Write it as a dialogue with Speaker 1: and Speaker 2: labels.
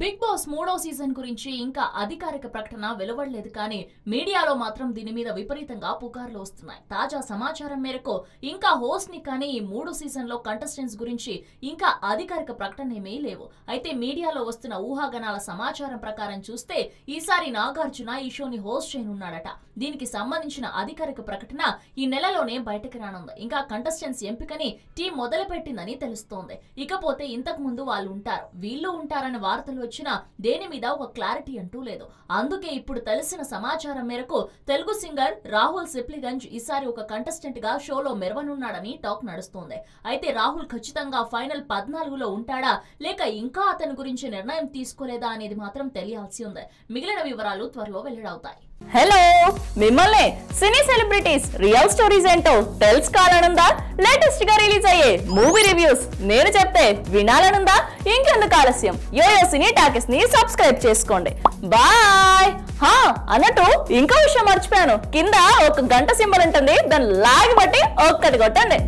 Speaker 1: Big boss మూడో season గురించి ఇంకా అధికారిక ప్రకటన వెలువడలేదు కానీ మీడియాలో మాత్రం దీని మీద విపరీతంగా పుకార్లు వస్తున్నాయి. తాజా సమాచారం మేరకు ఇంకా హోస్ట్ని కానీ ఈ మూడు సీజన్లో కంటెస్టెంట్స్ గురించి ఇంకా అధికారిక ప్రకటన ఏమీ లేవు. అయితే మీడియాలో వస్తున్న ఊహాగణాల సమాచారం ప్రకారం చూస్తే ఈసారి నాగార్జున ఈ షోని హోస్ట్ చేయనున్నాడట. దీనికి సంబంధించిన అధికారిక ప్రకటన ఈ నెలలోనే బయటకు రానుంది. ఇంకా కంటెస్టెంట్స్ ఎంపికని టీం మొదలుపెట్టిందని తెలుస్తోంది. ఇకపోతే ఇంతకు ముందు వాళ్ళు ఉంటారు. వీళ్ళు ఉంటారన్న వార్తలు వచ్చినా దేని మీద ఒక క్లారిటీ అంటూ లేదు. అందుకే ఇప్పుడు తెలిసిన సమాచారం మేరకు తెలుగు సింగర్ రాహుల్ సిప్లిగంజ్ ఈసారి ఒక కంటెస్టెంట్గా షోలో మెరవనున్నాడని టాక్ నడుస్తోంది. అయితే రాహుల్ ఖచ్చితంగా ఫైనల్ పద్నాలుగులో ఉంటాడా? లేక ఇంకా అతని గురించి నిర్ణయం తీసుకోలేదా అనేది మాత్రం తెలియాల్సి ఉంది. మిగిలిన వివరాలు త్వరలో వెల్లడవుతాయి.
Speaker 2: హలో! మిమ్మల్ని సినీ సెలబ్రిటీస్ రియల్ స్టోరీస్ ఏంటో తెలుసుకోవాలనుందా? లేటెస్ట్గా రిలీజ్ అయ్యే మూవీ రివ్యూస్ నేను చెప్తే వినాలనుందా? ఇంకెందుకు ఆలస్యం? యోయో సినీ టాకెస్ని సబ్స్క్రైబ్ చేసుకోండి. బాయ్! హా అన్నట్టు ఇంకో విషయం మర్చిపోయాను. కింద ఒక గంట సింబల్ ఉంటుంది. దాన్ని లాగి బట్టి ఒక్కటి కొట్టండి.